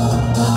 Oh.